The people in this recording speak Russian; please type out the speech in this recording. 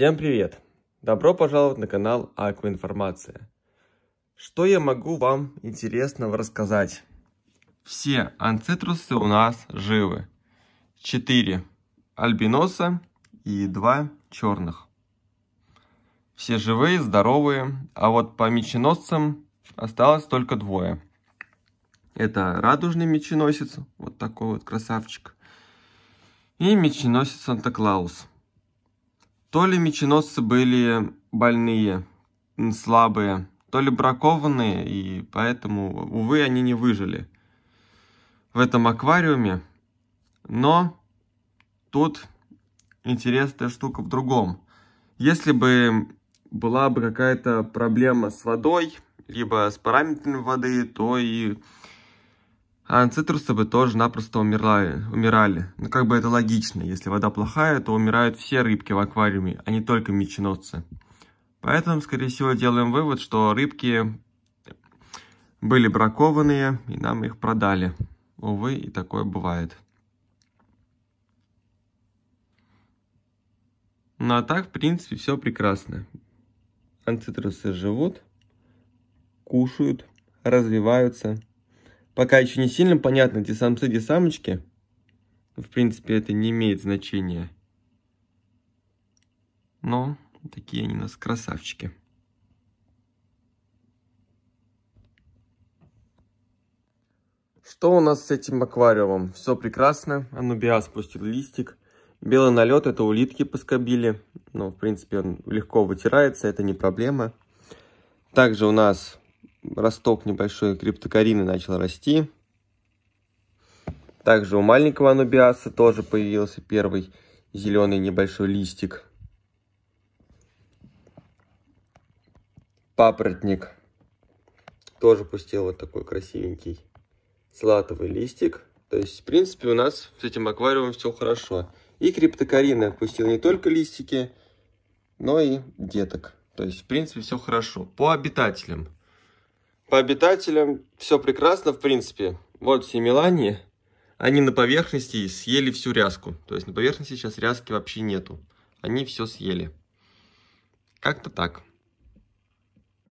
Всем привет! Добро пожаловать на канал Акваинформация. Что я могу вам интересного рассказать? Все анцитрусы у нас живы. Четыре альбиноса и два черных. Все живые, здоровые, а вот по меченосцам осталось только двое. Это радужный меченосец, вот такой вот красавчик, и меченосец Санта-Клаус. То ли меченосцы были больные, слабые, то ли бракованные, и поэтому, увы, они не выжили в этом аквариуме. Но тут интересная штука в другом. Если бы была бы какая-то проблема с водой, либо с параметрами воды, то и анцитрусы бы тоже напросто умерли, умирали. Ну, как бы это логично. Если вода плохая, то умирают все рыбки в аквариуме, а не только меченосцы. Поэтому, скорее всего, делаем вывод, что рыбки были бракованные, и нам их продали. Увы, и такое бывает. Ну, а так, в принципе, все прекрасно. Анцитрусы живут, кушают, развиваются. Пока еще не сильно понятно, где самцы, где самочки. В принципе, это не имеет значения. Но такие они у нас красавчики. Что у нас с этим аквариумом? Все прекрасно. Анубиас спустил листик. Белый налет это улитки поскобили. Но, в принципе, он легко вытирается, это не проблема. Также у нас росток небольшой криптокарины начал расти. Также у маленького анубиаса тоже появился первый зеленый небольшой листик. Папоротник тоже пустил вот такой красивенький салатовый листик. То есть, в принципе, у нас с этим аквариумом все хорошо. И криптокарина пустил не только листики, но и деток. То есть, в принципе, все хорошо. По обитателям. По обитателям все прекрасно, в принципе. Вот все Мелании. Они на поверхности съели всю ряску. То есть на поверхности сейчас ряски вообще нету. Они все съели. Как-то так.